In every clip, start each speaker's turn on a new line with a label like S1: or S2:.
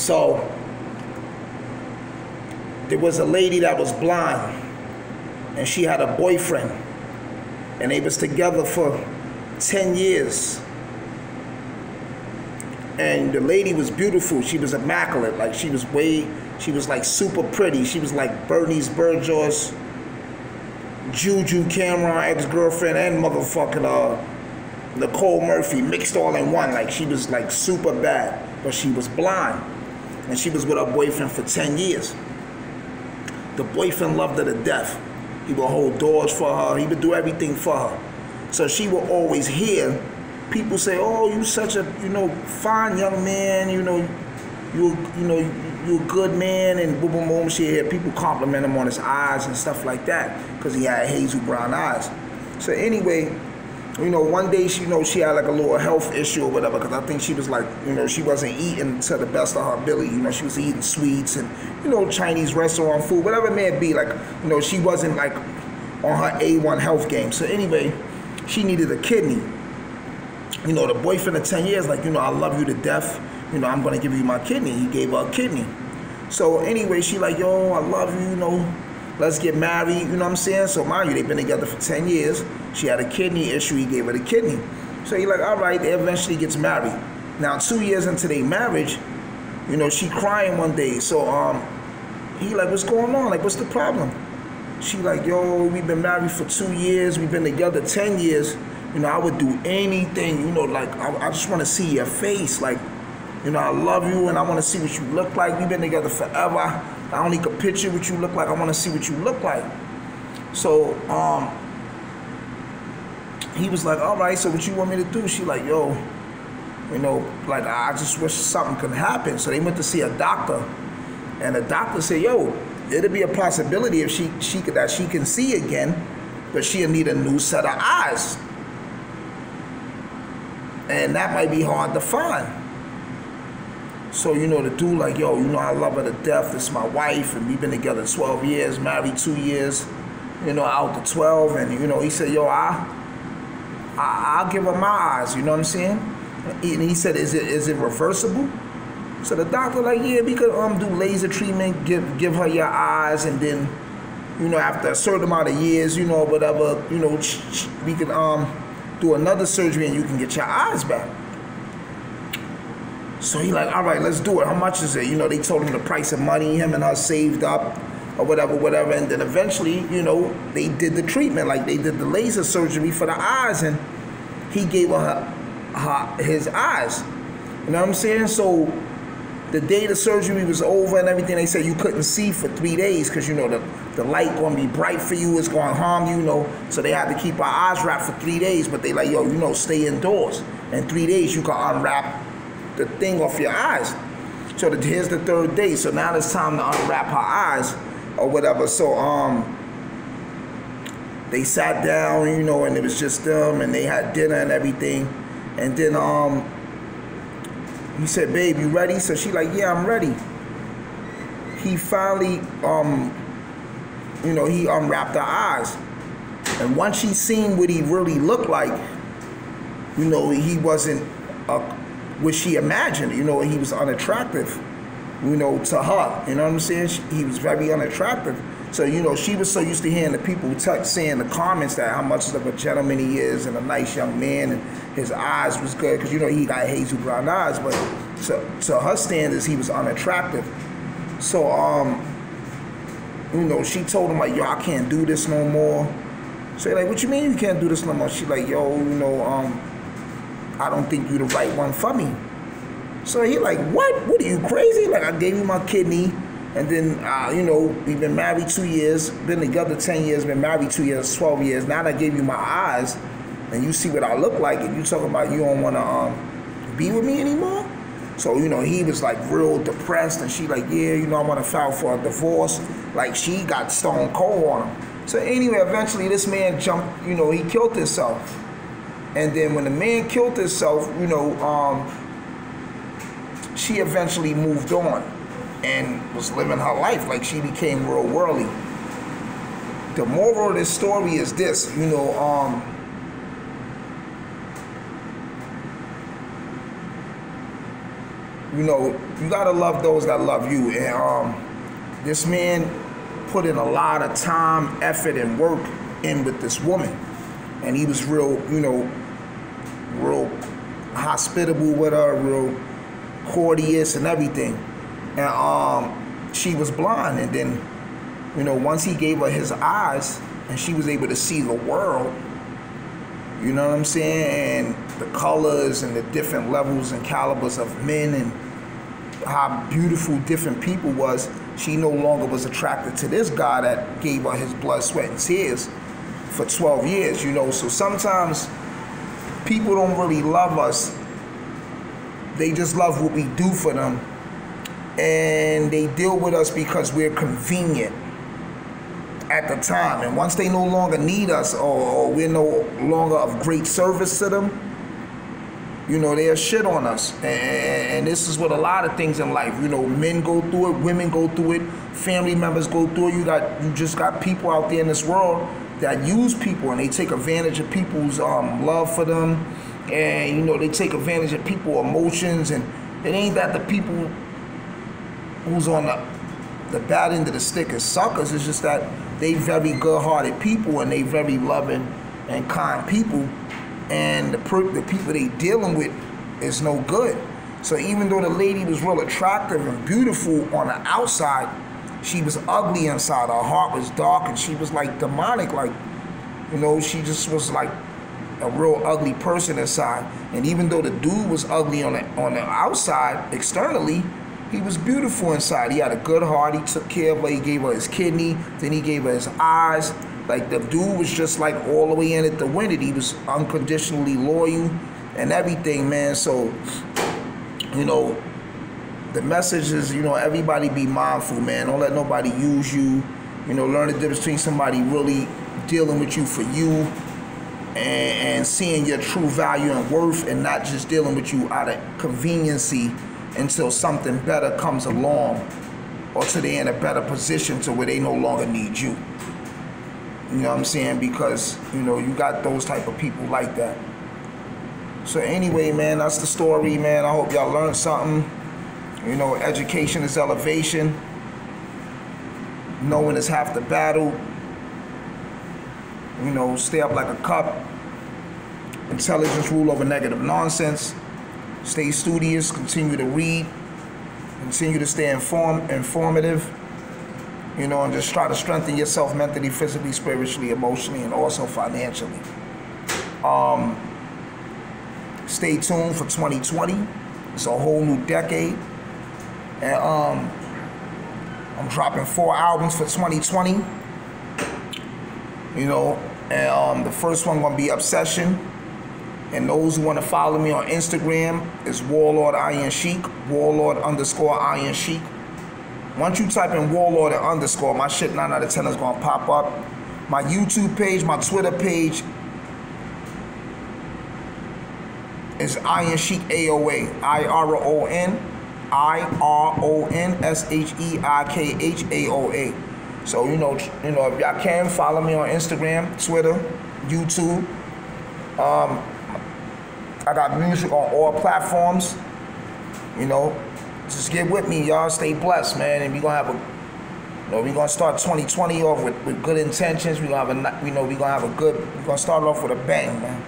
S1: So there was a lady that was blind and she had a boyfriend and they was together for 10 years. And the lady was beautiful. She was immaculate. Like she was way she was like super pretty. She was like bernice burgos juju cam'ron ex-girlfriend and motherfucking uh nicole murphy mixed all in one. Like she was like super bad but she was blind and she was with her boyfriend for 10 years the boyfriend loved her to death he would hold doors for her he would do everything for her so she would always hear people say, "Oh, you such a you know fine young man. You know, you you know you're a good man." And boom, boom, boom. She had people compliment him on his eyes and stuff like that because he had hazel brown eyes. So anyway, you know, one day she you know she had like a little health issue or whatever because I think she was like you know she wasn't eating to the best of her ability. You know, she was eating sweets and you know Chinese restaurant food, whatever it may be. Like you know, she wasn't like on her A1 health game. So anyway, she needed a kidney you know, the boyfriend of 10 years, like, you know, I love you to death. You know, I'm going to give you my kidney. He gave her a kidney. So anyway, she like, yo, I love you, you know, let's get married. You know what I'm saying? So mind you, they've been together for 10 years. She had a kidney issue. He gave her the kidney. So he like, all right, they eventually gets married. Now, two years into their marriage, you know, she crying one day. So um, he like, what's going on? Like, what's the problem? She like, yo, we've been married for two years. We've been together 10 years you know, I would do anything, you know, like I, I just want to see your face. Like, you know, I love you and I want to see what you look like. We've been together forever. I only could picture what you look like. I want to see what you look like. So, um, he was like, all right, so what you want me to do? She like, yo, you know, like I just wish something could happen. So they went to see a doctor, and the doctor said, yo, it'd be a possibility if she she could that she can see again, but she'll need a new set of eyes and that might be hard to find. So, you know, the dude like, yo, you know, I love her to death. Is my wife, and we've been together 12 years, married two years, you know, out to 12. And, you know, he said, yo, I, I, I'll give her my eyes, you know what I'm saying? And he said, is it is it reversible? So the doctor like, yeah, we could um do laser treatment, give give her your eyes, and then, you know, after a certain amount of years, you know, whatever, you know, we could um do another surgery and you can get your eyes back. So he like, all right, let's do it. How much is it? You know, they told him the price of money, him and her saved up or whatever, whatever. And then eventually, you know, they did the treatment, like they did the laser surgery for the eyes and he gave her, her his eyes. You know what I'm saying? So the day the surgery was over and everything, they said you couldn't see for three days because you know the, the light gonna be bright for you, it's gonna harm you, you know. So they had to keep our eyes wrapped for three days, but they like, yo, you know, stay indoors. In three days you can unwrap the thing off your eyes. So the, here's the third day. So now it's time to unwrap her eyes or whatever. So um they sat down, you know, and it was just them and they had dinner and everything. And then um he said, babe, you ready? So she like, yeah, I'm ready. He finally, um, you know, he unwrapped her eyes. And once she seen what he really looked like, you know, he wasn't uh, what she imagined. You know, he was unattractive, you know, to her. You know what I'm saying? He was very unattractive. So, you know, she was so used to hearing the people t- saying the comments that how much of a gentleman he is and a nice young man and his eyes was good because, you know, he got hazel brown eyes. But to, to her standards, he was unattractive. So, um, you know, she told him, like, yo, I can't do this no more. So, like, what you mean you can't do this no more? She like, yo, you know, um, I don't think you're the right one for me. So he like, what? What are you crazy? Like, I gave you my kidney and then, uh, you know, we've been married two years, been together 10 years, been married two years, 12 years. Now I gave you my eyes and you see what I look like, and you talking about you don't want to um, be with me anymore? So, you know, he was like real depressed and she like, yeah, you know, I want to file for a divorce. Like she got stone cold on him. So anyway, eventually this man jumped, you know, he killed himself. And then when the man killed himself, you know, um, she eventually moved on and was living her life like she became real worldly. The moral of this story is this, you know, um, you know, you gotta love those that love you. And um, this man put in a lot of time, effort, and work in with this woman, and he was real, you know, real hospitable with her, real courteous and everything. And um, she was blind, and then, you know, once he gave her his eyes, and she was able to see the world. You know what I'm saying? And the colors and the different levels and calibers of men and how beautiful different people was, she no longer was attracted to this guy that gave her his blood, sweat, and tears for 12 years, you know. So sometimes people don't really love us. They just love what we do for them. And they deal with us because we're convenient at the time. And once they no longer need us or, we're no longer of great service to them, you know, they'll shit on us. And, and, this is what a lot of things in life, you know, men go through it, women go through it, family members go through it. You got you just got people out there in this world that use people and they take advantage of people's um, love for them. And you know, they take advantage of people's emotions and it ain't that the people who's on the the bad end of the stick is suckers. It's just that they very good-hearted people and they very loving and kind people and the, per- the people they dealing with is no good. So even though the lady was real attractive and beautiful on the outside, she was ugly inside. Her heart was dark and she was like demonic. Like, you know, she just was like a real ugly person inside. And even though the dude was ugly on the on the outside, externally, he was beautiful inside. He had a good heart. He took care of her. He gave her his kidney. Then he gave her his eyes. Like the dude was just like all the way in it to win it. He was unconditionally loyal and everything, man. So, you know, the message is, you know, everybody be mindful, man. Don't let nobody use you. You know, learn the difference between somebody really dealing with you for you and, and seeing your true value and worth and not just dealing with you out of conveniency until something better comes along or to they're in a better position to where they no longer need you. You know what I'm saying? Because, you know, you got those type of people like that. So anyway, man, that's the story, man. I hope y'all learned something. You know, education is elevation. Knowing is half the battle. You know, stay up like a cup. Intelligence rule over negative nonsense. Stay studious, continue to read, continue to stay informed, informative you know, and just try to strengthen yourself mentally, physically, spiritually, emotionally, and also financially. Um, stay tuned for 2020. It's a whole new decade. And um, I'm dropping four albums for 2020. You know, and um, the first one gonna be Obsession. And those who want to follow me on Instagram is Warlord Iron Sheikh, Warlord underscore Iron Sheikh. Once you type in Warlord and underscore, my shit 9 out of 10 is going to pop up. My YouTube page, my Twitter page is Iron Sheikh AOA. I R O N I R O N S H E I K H A O A. So you know, you know, if y'all can follow me on Instagram, Twitter, YouTube. Um, I got music on all platforms. You know, just get with me, y'all. Stay blessed, man. And we gonna have a, you know, we're gonna start 2020 off with, with good intentions. We're gonna have a, you know, we're gonna have a good. We're gonna start off with a bang, man.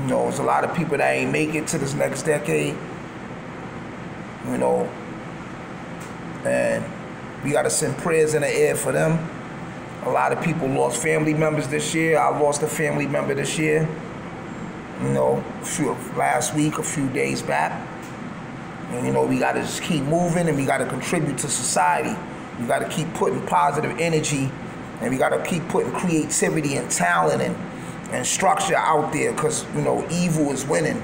S1: You know, there's a lot of people that ain't make it to this next decade. You know, and we gotta send prayers in the air for them. A lot of people lost family members this year. I lost a family member this year. You know, few last week, a few days back. And, you know, we got to just keep moving and we got to contribute to society. We got to keep putting positive energy and we got to keep putting creativity and talent and, and structure out there because, you know, evil is winning.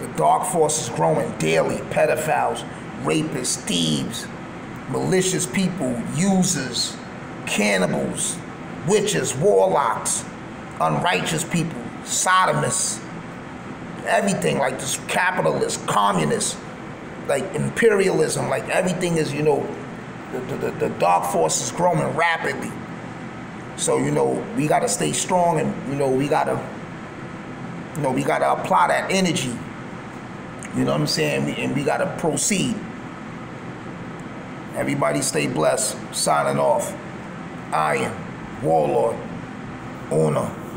S1: The dark force is growing daily. Pedophiles, rapists, thieves, malicious people, users, cannibals, witches, warlocks, unrighteous people, sodomists, everything like this capitalist, communist like imperialism, like everything is, you know, the, the, the dark force is growing rapidly. So, you know, we got to stay strong and, you know, we got to, you know, we got to apply that energy You know what I'm saying? And we got to proceed. Everybody stay blessed. Signing off. Iron. Warlord. Uno.